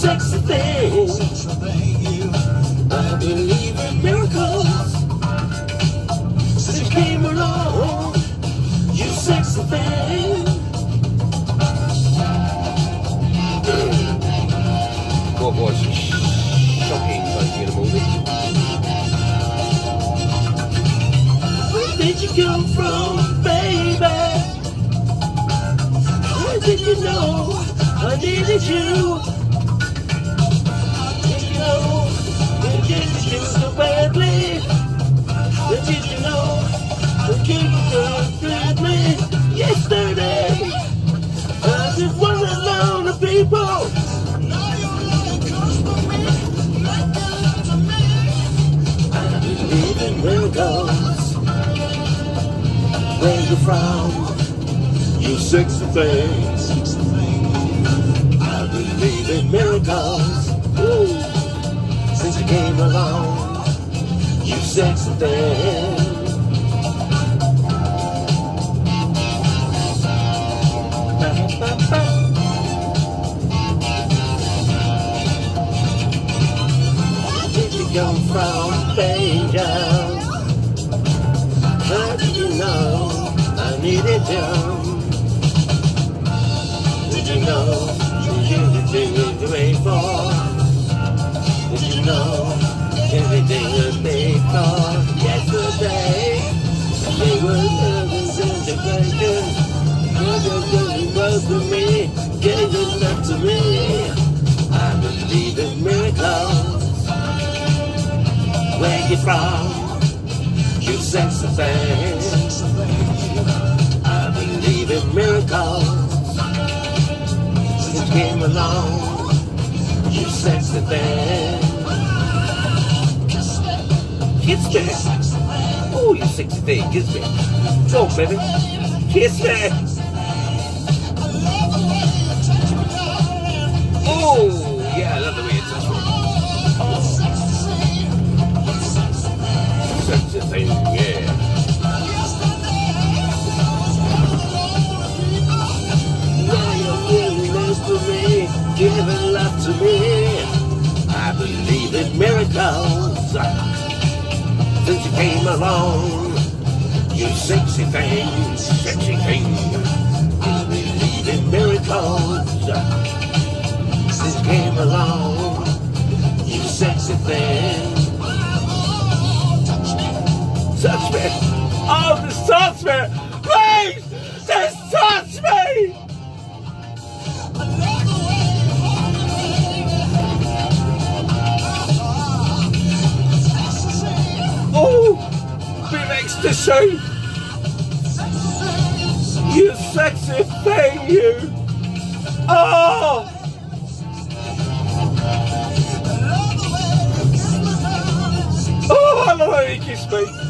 sexy thing. I believe in miracles. Since you came along, you sexy thing. What was shocking like in a movie? Where did you come from, baby? Where did you know needed you? Did you know you so badly? Did you you so badly yesterday? I just wanna know the people. In miracles. Where you from? You sexy thing. In miracles. Ooh. Since you came along, you sexy thing. Where did you come from, baby? Everything was made for yesterday? They were nervous integration. Everything was to me, gave it up to me. I believe in miracles. Where you from? You sexy thing. I believe in miracles. Since you came along, you sexy thing. Kiss me. Oh, you sexy thing. Kiss me. Talk, baby. Kiss me. Oh, yeah, I love the way it touches me. Sexy thing, yeah. Giving love to me. I believe in miracles. You came along, you sexy thing, sexy thing. I believe in miracles. Since came along, you sexy thing. Touch me. Oh, ecstasy. You sexy thing, you. Oh. Oh, I love how you kiss me.